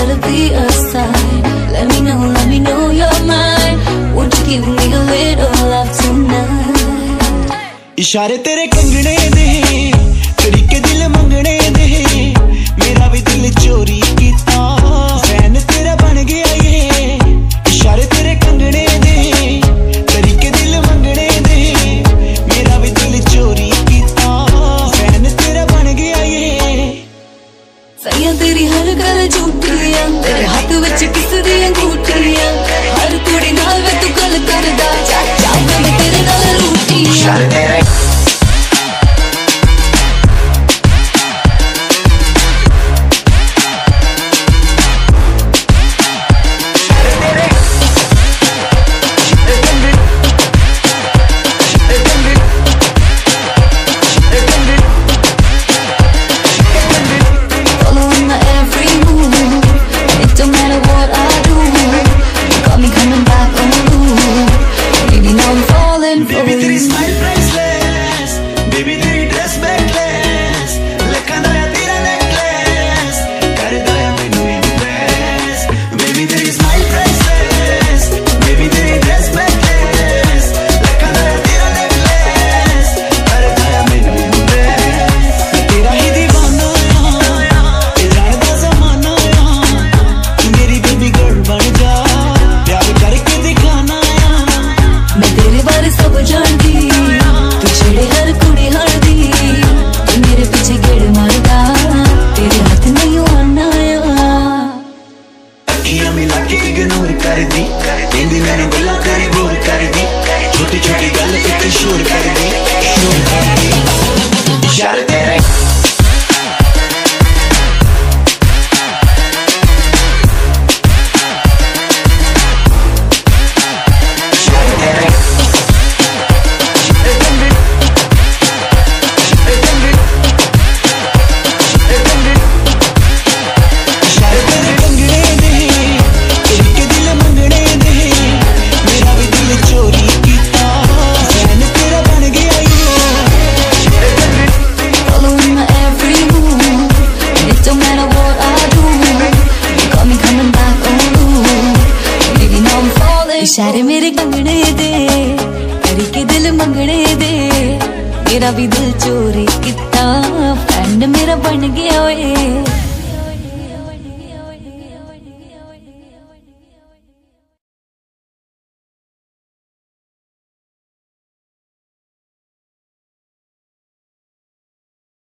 gotta be a sign. Let me know, let me know you're mine Won't you give me a little love tonight? इशारे तेरे कंगने दे तरीके दिल मंगने எடுத்து வச்சு பிசுது என் கூட்டியா அறுத்துடி நாள் வைத்து கழுத்தருதா சாச்சா வந்து திருநாள் ஊட்டியா best make गनूर कर दी तेंदी मैंने गला करे गोर कर दी छोटी छोटी गल पे किशोर कर दी इशारे मेरे कंगने दे करके दिल मंगने दे मेरा भी दिल चोरी किता फ्रेंड मेरा बन गया ओए